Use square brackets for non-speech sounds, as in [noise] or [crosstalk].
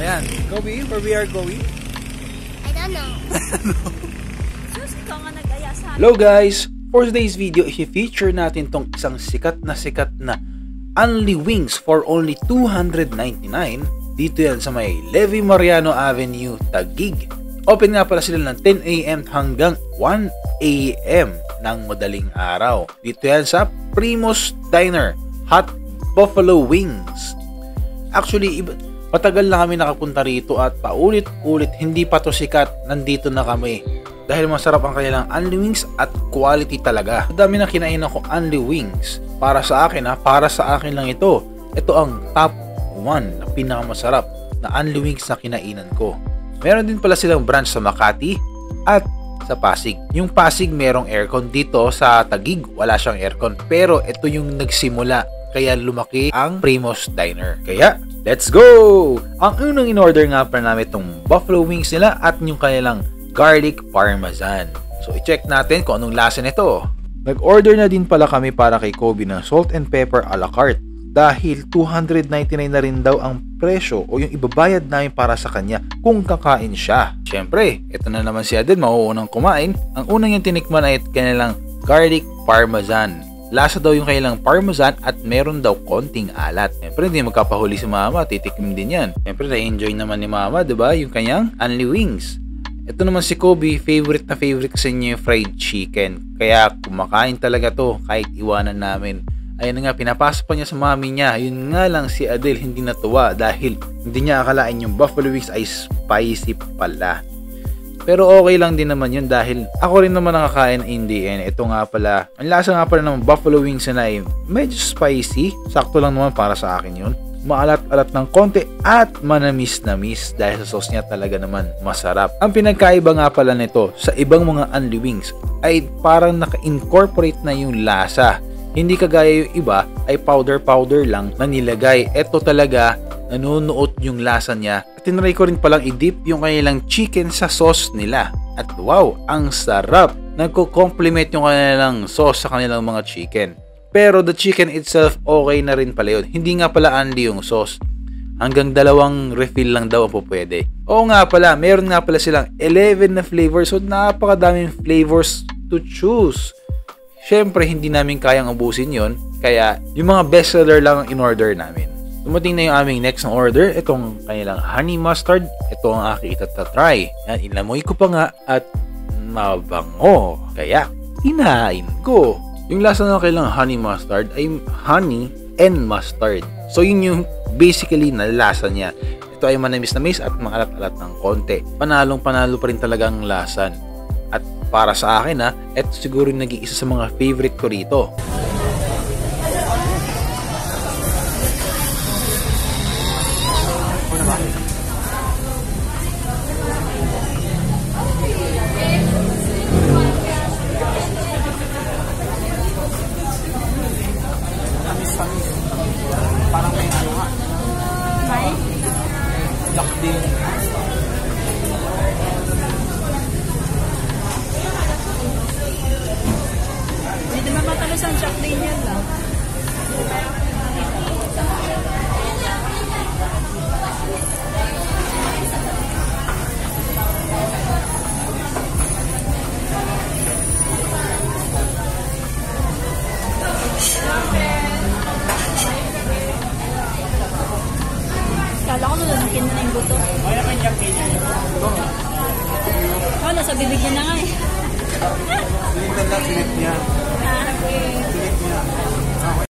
Ayan, Kobe, where we are going? I don't know. [laughs] Hello guys! For today's video, i-feature natin tong isang sikat na sikat na Only Wings for only 299 dito yan sa may Levi Mariano Avenue, Taguig. Open nga pala sila ng 10am hanggang 1am ng madaling araw. Dito yan sa Primus Diner, Hot Buffalo Wings. Actually, iba, matagal na kami nakapunta rito at paulit-ulit hindi pa to sikat, nandito na kami. Dahil masarap ang kanilang Only Wings at quality talaga. Dami na kinainan ko Only Wings. Para sa akin ha, para sa akin lang ito. Ito ang top 1 na pinakamasarap na Only Wings na kinainan ko. Meron din pala silang branch sa Makati at sa Pasig. Yung Pasig merong aircon dito sa Tagig, wala siyang aircon. Pero ito yung nagsimula kaya lumaki ang Primos Diner. Kaya, let's go! Ang unang in-order nga pala namin itong buffalo wings nila at yung kanilang garlic parmesan. So, i-check natin kung anong lasa nito. Nag-order na din pala kami para kay Kobe ng salt and pepper a la carte dahil 299 na rin daw ang presyo o yung ibabayad namin para sa kanya kung kakain siya. Siyempre, ito na naman si Adel, mauunang kumain. Ang unang yung tinikman ay kanilang garlic parmesan. Lasa daw yung kailang parmesan at meron daw konting alat. Siyempre, hindi magkapahuli si mama, titikim din yan. Siyempre, na-enjoy naman ni mama, di ba? Yung kanyang only wings. Ito naman si Kobe, favorite na favorite kasi niya yung fried chicken. Kaya kumakain talaga to kahit iwanan namin. Ayun nga, pinapasok pa niya sa mami niya. Yun nga lang si Adele hindi natuwa dahil hindi niya akalain yung buffalo wings ay spicy pala. Pero okay lang din naman yun dahil ako rin naman nakakain in the. Ito nga pala, ang lasa nga pala ng buffalo wings na ay medyo spicy. Sakto lang naman para sa akin yun maalat-alat ng konti at manamis-namis dahil sa sauce niya talaga naman masarap. Ang pinagkaiba nga pala nito sa ibang mga Unli Wings ay parang naka-incorporate na yung lasa. Hindi kagaya yung iba ay powder-powder lang na nilagay. Ito talaga nanunuot yung lasa niya. Tinry ko rin palang i-dip yung kanilang chicken sa sauce nila. At wow, ang sarap! Nagko-complement yung kanilang sauce sa kanilang mga chicken. Pero the chicken itself, okay na rin pala yun. Hindi nga pala only yung sauce. Hanggang dalawang refill lang daw po pwede. Oo nga pala, meron nga pala silang 11 na flavors. So napakadaming flavors to choose. Siyempre, hindi namin kayang ubusin yon Kaya, yung mga bestseller lang ang in-order namin. Dumating na yung aming next na order. Itong kanilang honey mustard. Ito ang aking itatry. Yan, inamoy ko pa nga at mabango. Kaya, inain ko. Yung lasa ng kailang honey mustard ay honey and mustard. So yun yung basically na lasa niya. Ito ay manamis na mis at maalat-alat ng konti. Panalong panalo pa rin talaga ang lasan. At para sa akin ha, ito siguro yung naging isa sa mga favorite ko rito. Hindi naman matalos ang Jack Daniel lang. Kala ko nalalakin na yung buto. Kaya may Jack Daniel. Oh, nasa bibig niya na nga eh. Hindi na lang sinit niya natin.